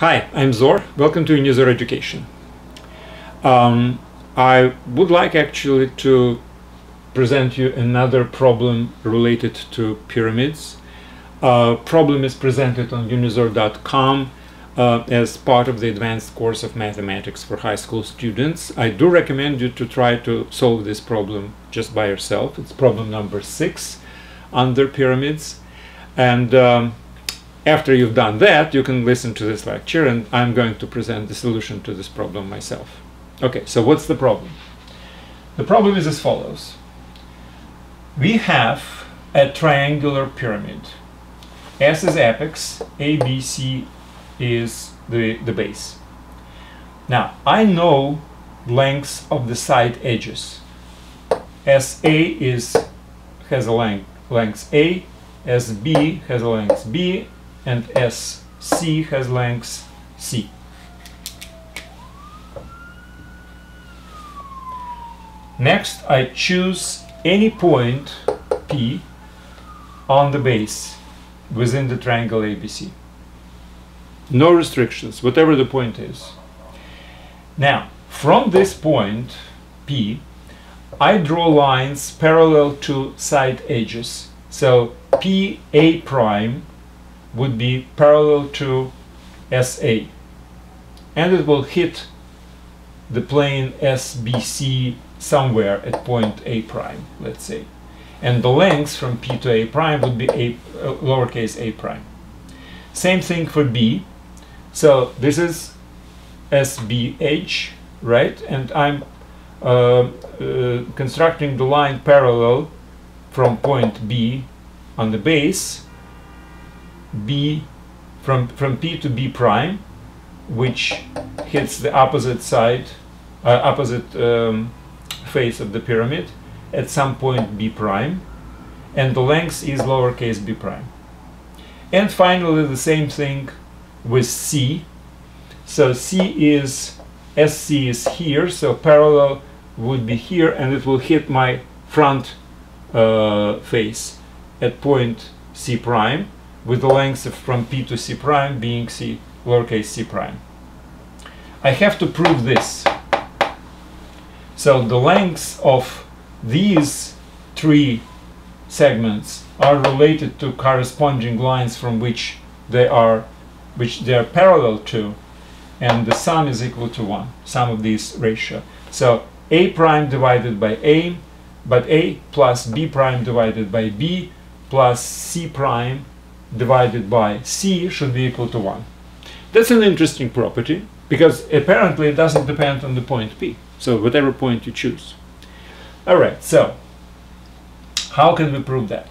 Hi, I'm Zor. Welcome to Unizor Education. Um, I would like actually to present you another problem related to pyramids. Uh, problem is presented on unizor.com uh, as part of the advanced course of mathematics for high school students. I do recommend you to try to solve this problem just by yourself. It's problem number six under pyramids. And um, after you've done that, you can listen to this lecture and I'm going to present the solution to this problem myself. Okay, so what's the problem? The problem is as follows. We have a triangular pyramid. S is apex, ABC is the, the base. Now, I know lengths of the side edges. SA is has a length length A, SB has a length B, and SC has length C. Next, I choose any point P on the base within the triangle ABC. No restrictions, whatever the point is. Now, from this point, P, I draw lines parallel to side edges. So PA prime would be parallel to SA. And it will hit the plane SBC somewhere at point A prime, let's say. And the length from P to A prime would be a uh, lowercase a prime. Same thing for B. So this is SBH, right? And I'm uh, uh, constructing the line parallel from point B on the base B from from P to B prime which hits the opposite side uh, opposite um, face of the pyramid at some point B prime and the length is lowercase b prime. And finally the same thing with C. So C is SC is here so parallel would be here and it will hit my front uh, face at point C prime with the length from P to C prime being C lowercase c prime. I have to prove this. So the lengths of these three segments are related to corresponding lines from which they are which they are parallel to and the sum is equal to 1 sum of these ratio so a prime divided by a, but a plus b prime divided by b plus c prime divided by c should be equal to 1. That's an interesting property because apparently it doesn't depend on the point p. So whatever point you choose. Alright, so how can we prove that?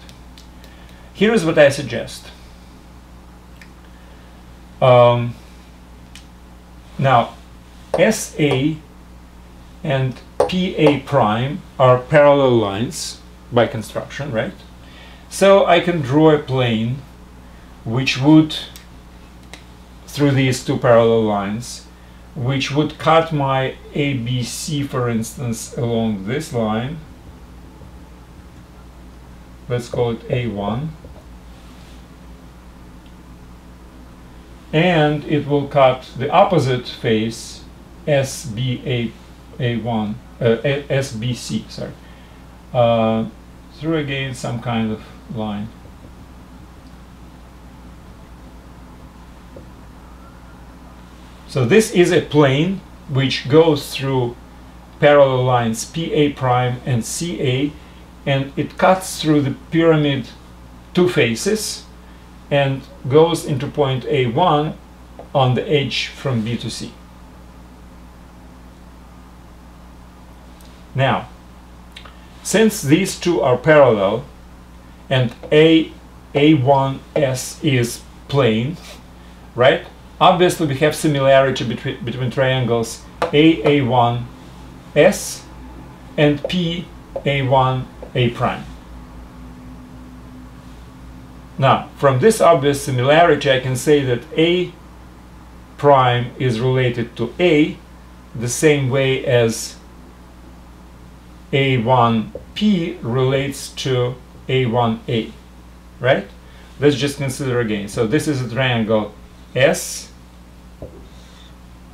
Here is what I suggest. Um, now, SA and PA prime are parallel lines by construction, right? So I can draw a plane which would, through these two parallel lines, which would cut my ABC, for instance, along this line. Let's call it A1. And it will cut the opposite face, SBA a1, uh, SBC, sorry, uh, through again some kind of line. So this is a plane which goes through parallel lines PA prime and CA and it cuts through the pyramid two faces and goes into point A1 on the edge from B to C. Now, since these two are parallel and A A1S is plane, right? Obviously we have similarity between, between triangles AA1S and PA1A prime. Now, from this obvious similarity, I can say that A prime is related to A the same way as a1P relates to A1A, right? Let's just consider again. So this is a triangle S,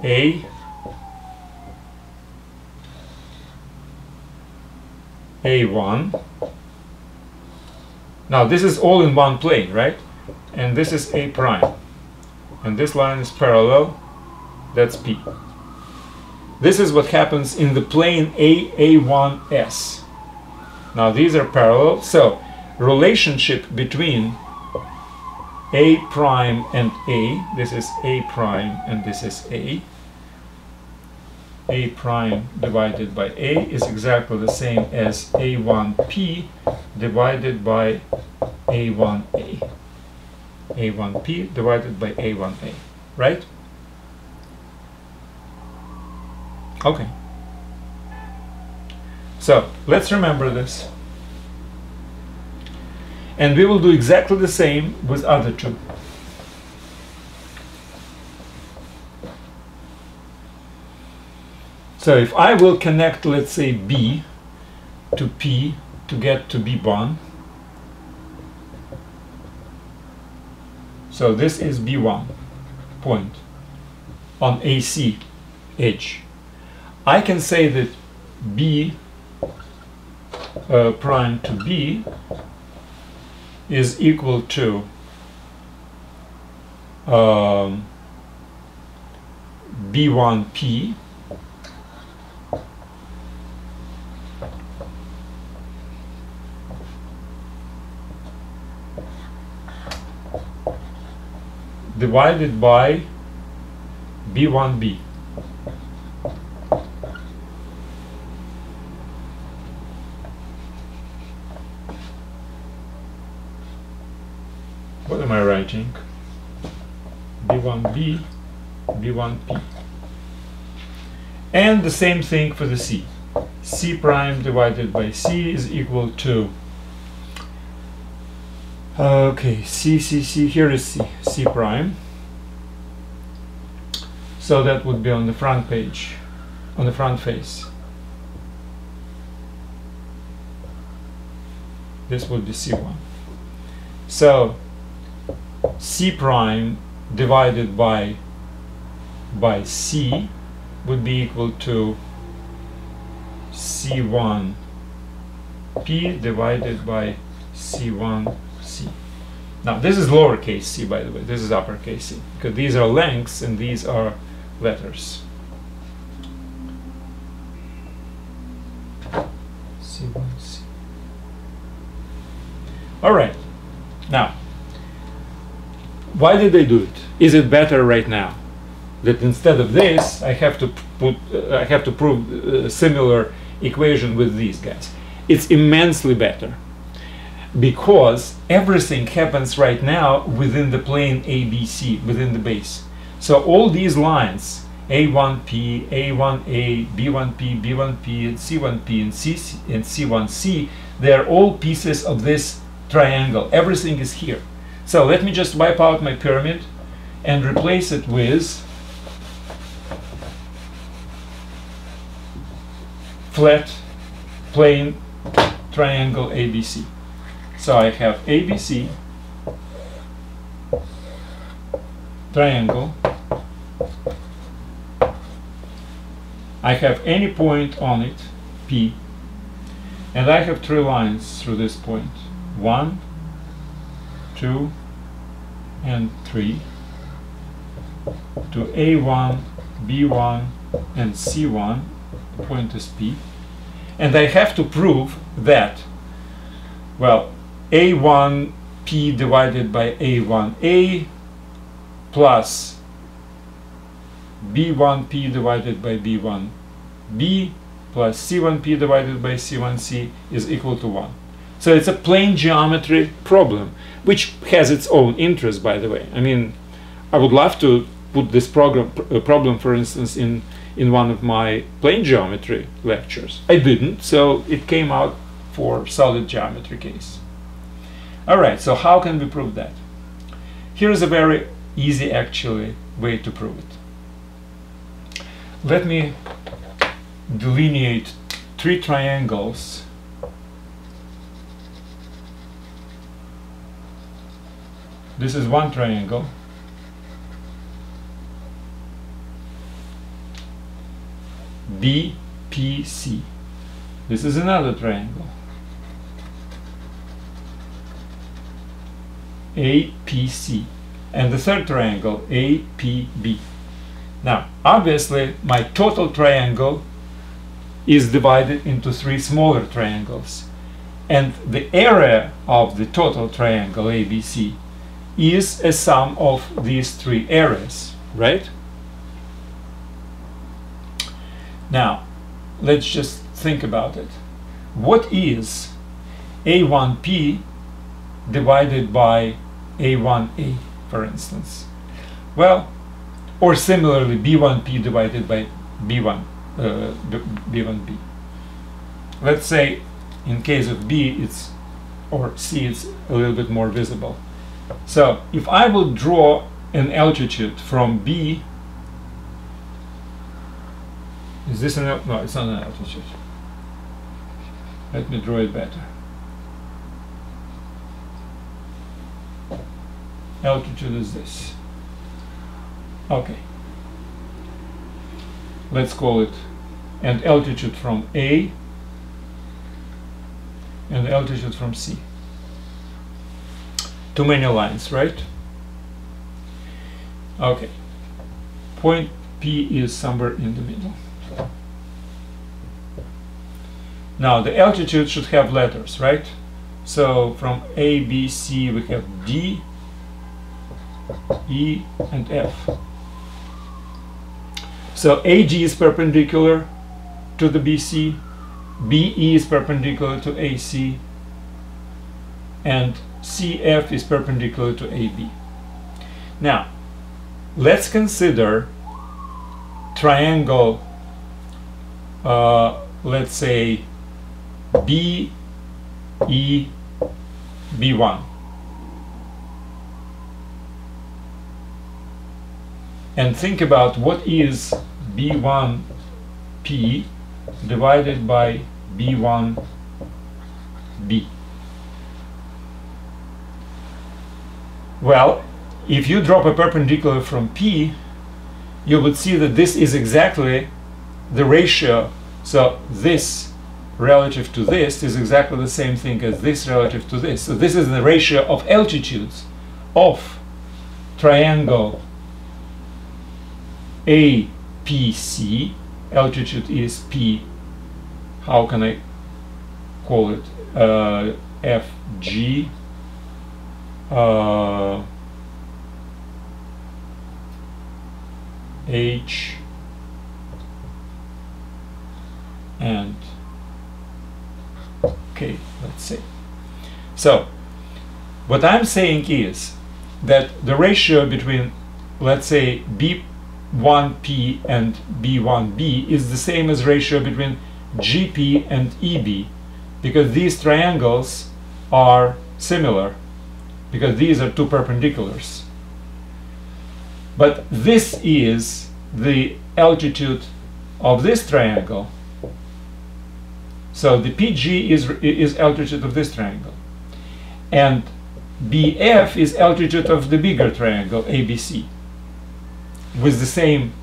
A A1 now this is all in one plane right? And this is A prime. And this line is parallel. That's P. This is what happens in the plane A A1S now these are parallel. So relationship between a prime and A. This is A prime and this is A. A prime divided by A is exactly the same as A1P divided by A1A. A1P divided by A1A, right? Okay. So let's remember this. And we will do exactly the same with other two. So if I will connect, let's say, B to P to get to B1, so this is B1 point on AC edge. I can say that B uh, prime to B is equal to um, B1P divided by B1B. What am I writing? B1B, B1P. And the same thing for the C. C prime divided by C is equal to okay, C, C, C, here is C, C prime. So that would be on the front page, on the front face. This would be C1. So c prime divided by by c would be equal to c1 p divided by c1 c. Now this is lowercase c by the way, this is uppercase c, because these are lengths and these are letters. C1c. Alright, now why did they do it? Is it better right now? That instead of this, I have to put, uh, I have to prove a similar equation with these guys. It's immensely better because everything happens right now within the plane ABC, within the base. So all these lines, A1P, A1A, B1P, B1P, and C1P, and, C, and C1C, they're all pieces of this triangle. Everything is here. So let me just wipe out my pyramid and replace it with flat plane triangle ABC. So I have ABC triangle. I have any point on it, P, and I have three lines through this point. One, 2 and 3 to A1, B1 and C1 point is P and I have to prove that well A1 P divided by A1A plus B1P divided by B1B plus C1P divided by C1C is equal to 1. So it's a plane geometry problem which has its own interest, by the way. I mean, I would love to put this program, uh, problem, for instance, in, in one of my plane geometry lectures. I didn't, so it came out for solid geometry case. All right, so how can we prove that? Here's a very easy, actually, way to prove it. Let me delineate three triangles This is one triangle. BPC. This is another triangle. APC. And the third triangle, APB. Now, obviously, my total triangle is divided into three smaller triangles. And the area of the total triangle ABC is a sum of these three areas, right? Now, let's just think about it. What is A1P divided by A1A, for instance? Well, or similarly B1P divided by B1, uh, B1B. Let's say in case of B it's or C it's a little bit more visible. So if I will draw an altitude from B, is this an, no it's not an altitude. Let me draw it better. Altitude is this. Okay. Let's call it and altitude from A and altitude from C. Too many lines, right? Okay. Point P is somewhere in the middle. Now the altitude should have letters, right? So from A, B, C we have D, E and F. So AG is perpendicular to the BC, BE is perpendicular to AC, and CF is perpendicular to AB. Now, let's consider triangle, uh, let's say B, E, B1. And think about what is B1P divided by B1B. Well, if you drop a perpendicular from P, you would see that this is exactly the ratio. So this relative to this is exactly the same thing as this relative to this. So this is the ratio of altitudes of triangle APC. Altitude is P. How can I call it? Uh, FG. Uh, H and okay let's see. So what I'm saying is that the ratio between let's say B1P and B1B is the same as ratio between GP and EB because these triangles are similar because these are two perpendiculars but this is the altitude of this triangle so the PG is, is altitude of this triangle. And BF is altitude of the bigger triangle, ABC, with the same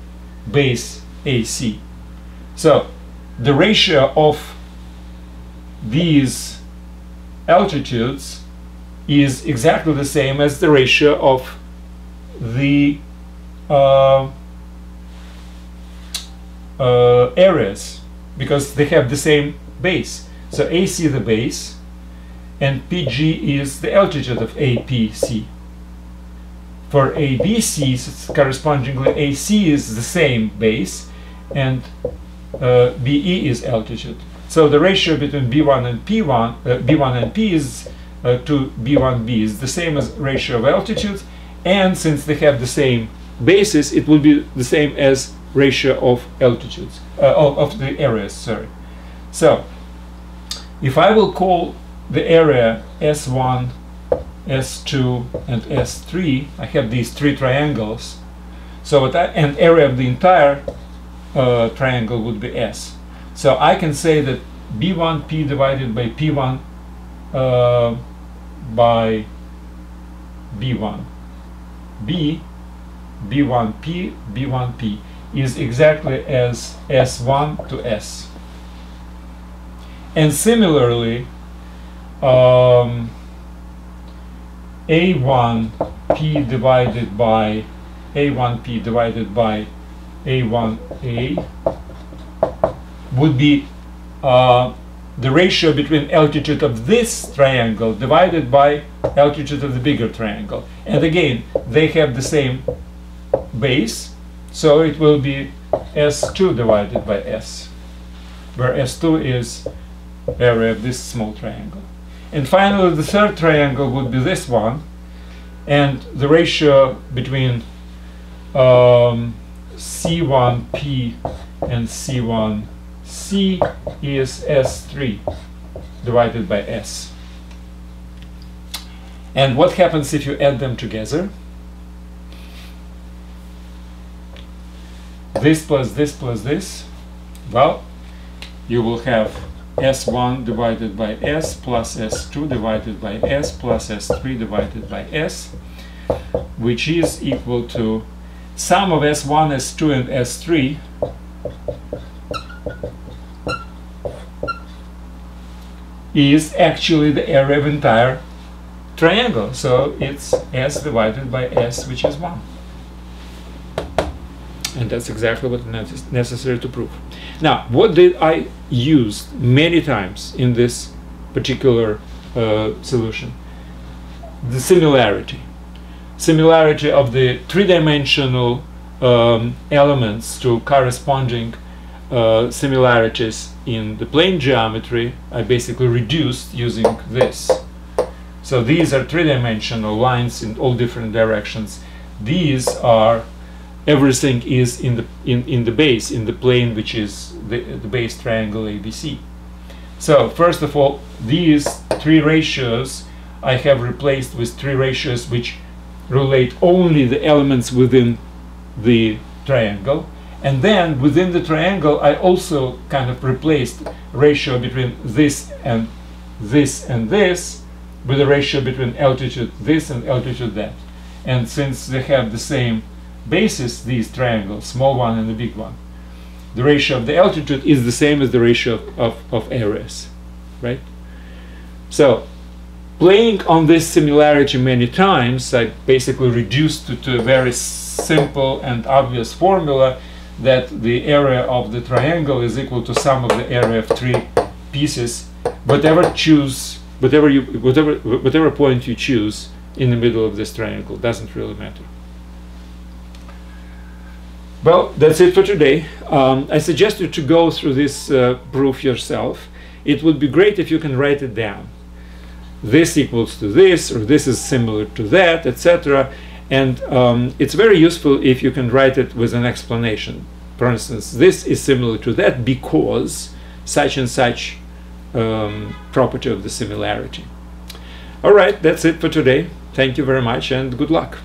base AC. So the ratio of these altitudes is exactly the same as the ratio of the uh, uh, areas because they have the same base. So AC the base and PG is the altitude of APC. For ABC, correspondingly AC is the same base and uh, BE is altitude. So the ratio between B1 and P1, uh, B1 and P is uh, to B1B is the same as ratio of altitudes and since they have the same basis it will be the same as ratio of altitudes, uh, of, of the areas, sorry. So, if I will call the area S1, S2, and S3, I have these three triangles. So that and area of the entire uh, triangle would be S. So I can say that B1P divided by P1 uh, by B1. B, B1P, B1P is exactly as S1 to S. And similarly, um, A1P divided by A1P divided by A1A would be uh, the ratio between altitude of this triangle divided by altitude of the bigger triangle. And again, they have the same base, so it will be S2 divided by S, where S2 is area of this small triangle. And finally, the third triangle would be this one, and the ratio between um, C1P and C1 C is S3 divided by S. And what happens if you add them together? This plus this plus this, well, you will have S1 divided by S plus S2 divided by S plus S3 divided by S, which is equal to sum of S1, S2 and S3 is actually the area of entire triangle. So it's S divided by S, which is 1. And that's exactly what is necessary to prove. Now, what did I use many times in this particular uh, solution? The similarity. Similarity of the three-dimensional um, elements to corresponding uh, similarities in the plane geometry I basically reduced using this. So these are three-dimensional lines in all different directions. These are everything is in the in, in the base in the plane which is the, the base triangle ABC. So first of all these three ratios I have replaced with three ratios which relate only the elements within the triangle and then within the triangle, I also kind of replaced ratio between this and this and this with a ratio between altitude this and altitude that. And since they have the same basis, these triangles, small one and the big one, the ratio of the altitude is the same as the ratio of, of, of areas, right? So playing on this similarity many times, I basically reduced it to a very simple and obvious formula that the area of the triangle is equal to sum of the area of three pieces. Whatever choose whatever you whatever whatever point you choose in the middle of this triangle doesn't really matter. Well that's it for today. Um, I suggest you to go through this uh, proof yourself. It would be great if you can write it down. This equals to this or this is similar to that etc and um, it's very useful if you can write it with an explanation. For instance, this is similar to that because such and such um, property of the similarity. All right, that's it for today. Thank you very much and good luck.